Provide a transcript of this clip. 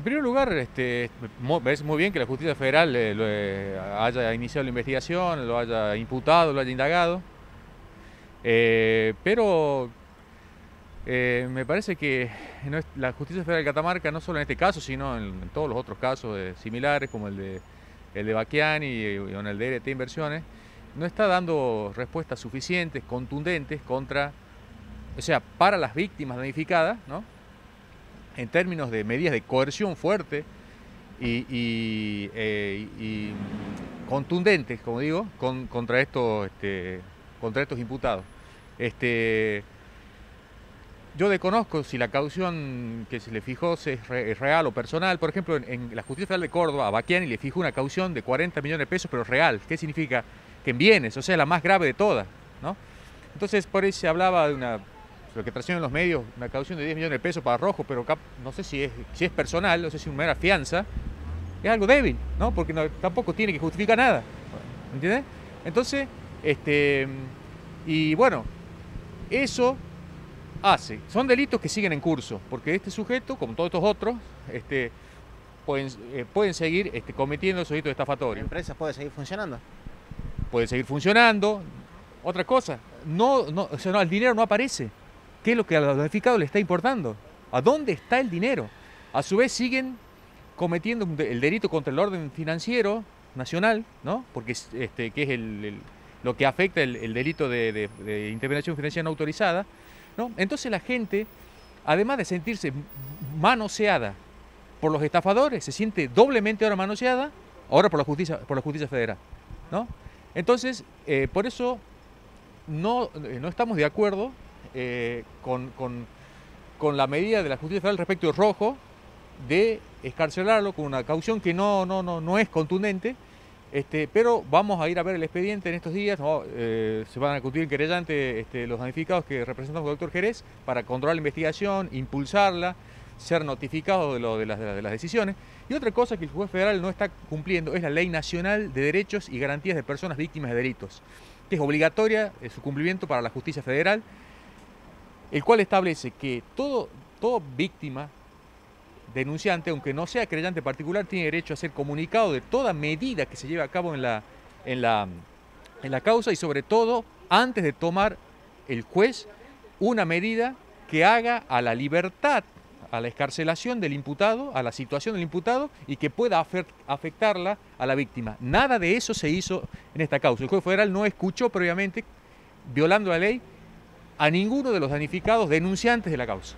En primer lugar, este, parece muy bien que la justicia federal eh, eh, haya iniciado la investigación, lo haya imputado, lo haya indagado, eh, pero me parece que la justicia federal de Catamarca, no solo en este caso, sino en, todos los otros casos similares, como el de, el de Baquiani y, en el de DRT Inversiones, no está dando respuestas suficientes, contundentes contra, o sea, para las víctimas damnificadas, ¿no? En términos de medidas de coerción fuerte y, eh, contundentes, como digo, contra, estos, este, contra estos imputados. Este, yo desconozco si la caución que se le fijó es, real o personal. Por ejemplo, en, la Justicia Federal de Córdoba, a Baquiani le fijó una caución de 40 millones de pesos, pero real. ¿Qué significa? Que en bienes, o sea, la más grave de todas. ¿no? Entonces, por ahí se hablaba de una lo que traccionan los medios, una caución de 10 millones de pesos para Rojo, pero no sé si es, si es personal, no sé si es una mera fianza, es algo débil, ¿no? Porque tampoco tiene que justificar nada, ¿entiendes? Entonces, este, y bueno, eso hace, son delitos que siguen en curso, porque este sujeto, como todos estos otros, este, pueden, eh, pueden seguir este, cometiendo esos delitos estafatorios. ¿La empresa puede seguir funcionando? Puede seguir funcionando. Otra cosa, no, no, o sea, no, el dinero no aparece. ¿Qué es lo que a los le está importando? ¿A dónde está el dinero? A su vez siguen cometiendo el delito contra el orden financiero nacional, ¿no? Porque este, que es lo que afecta el, delito de, intervención financiera no autorizada, ¿no? Entonces la gente, además de sentirse manoseada por los estafadores, se siente doblemente ahora manoseada, ahora por la justicia, por la justicia federal, ¿no? Entonces, eh, por eso no, eh, no estamos de acuerdo eh, con, con, la medida de la justicia federal respecto de Rojo de escarcelarlo con una caución que no, no, no, no es contundente, este, pero vamos a ir a ver el expediente en estos días, eh, se van a acudir en querellante este, los damnificados que representamos al doctor Jerez para controlar la investigación, impulsarla, ser notificados de, lo, de, las, de, las, decisiones. Y otra cosa que el juez federal no está cumpliendo es la Ley Nacional de Derechos y Garantías de Personas Víctimas de Delitos, que es obligatoria su cumplimiento para la justicia federal el cual establece que todo, víctima denunciante, aunque no sea creyente particular, tiene derecho a ser comunicado de toda medida que se lleve a cabo en la, en la, en la causa y sobre todo antes de tomar el juez una medida que haga a la libertad, a la escarcelación del imputado, a la situación del imputado y que pueda afectarla a la víctima. Nada de eso se hizo en esta causa. El juez federal no escuchó previamente, violando la ley, a ninguno de los danificados denunciantes de la causa.